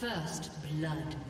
First blood.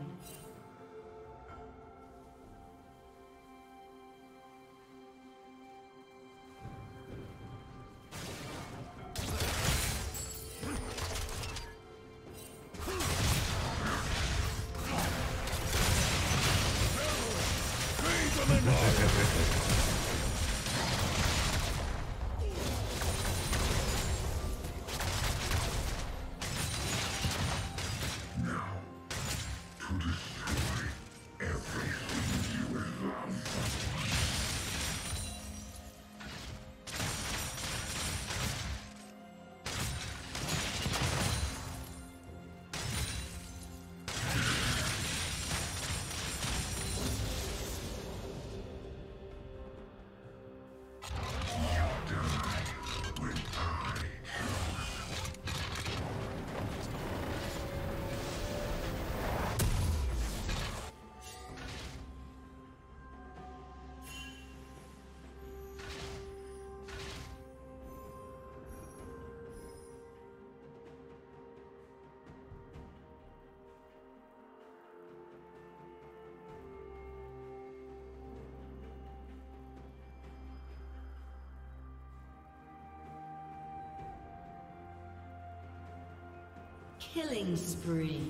Killing spree.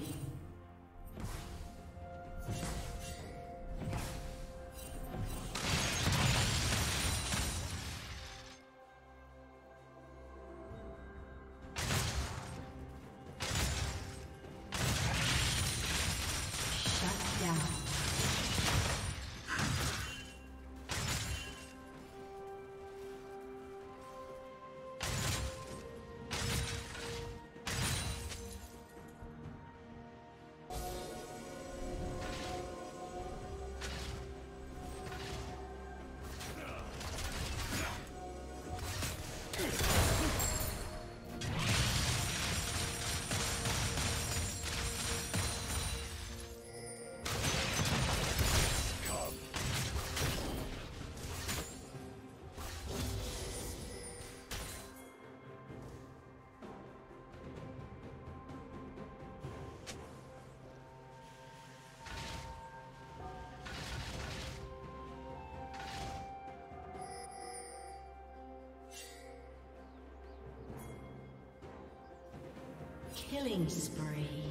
Killing spree.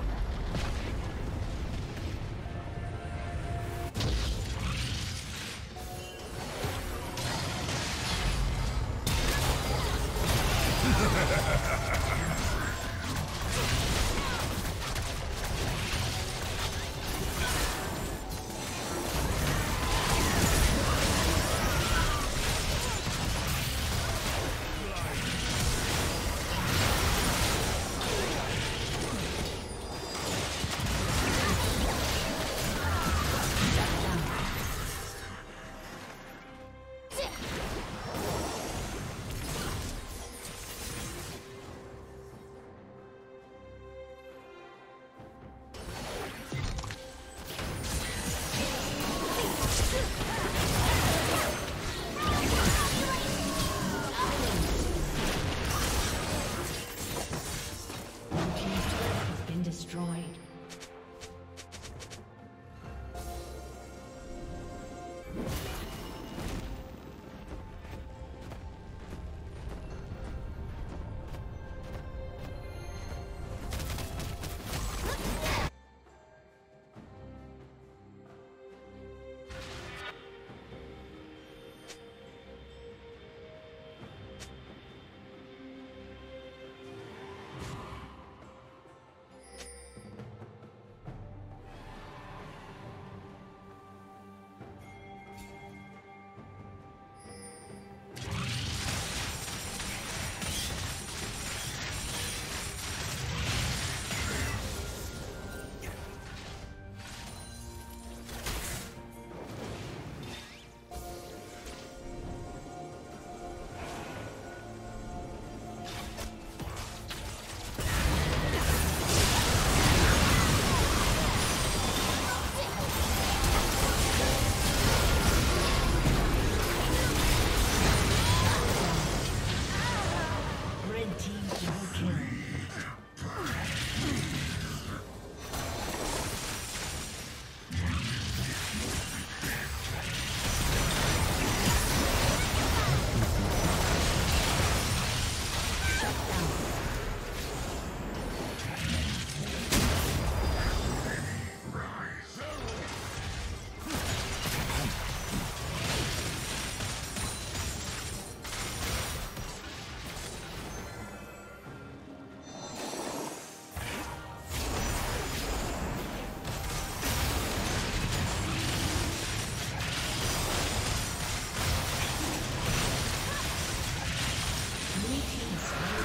Yeah.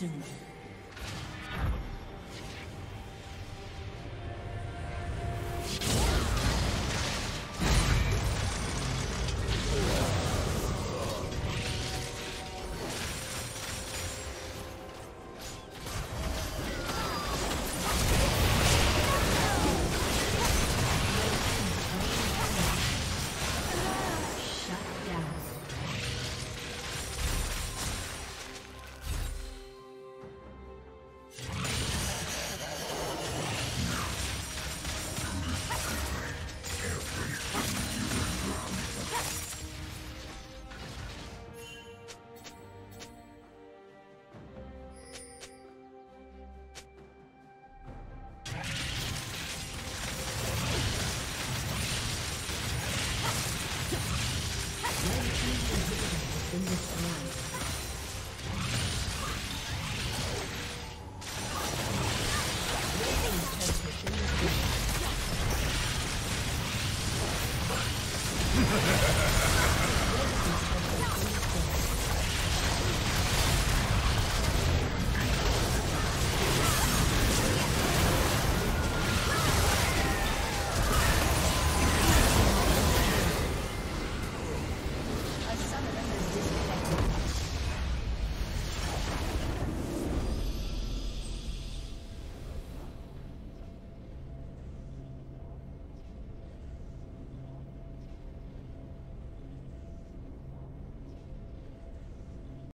Soon.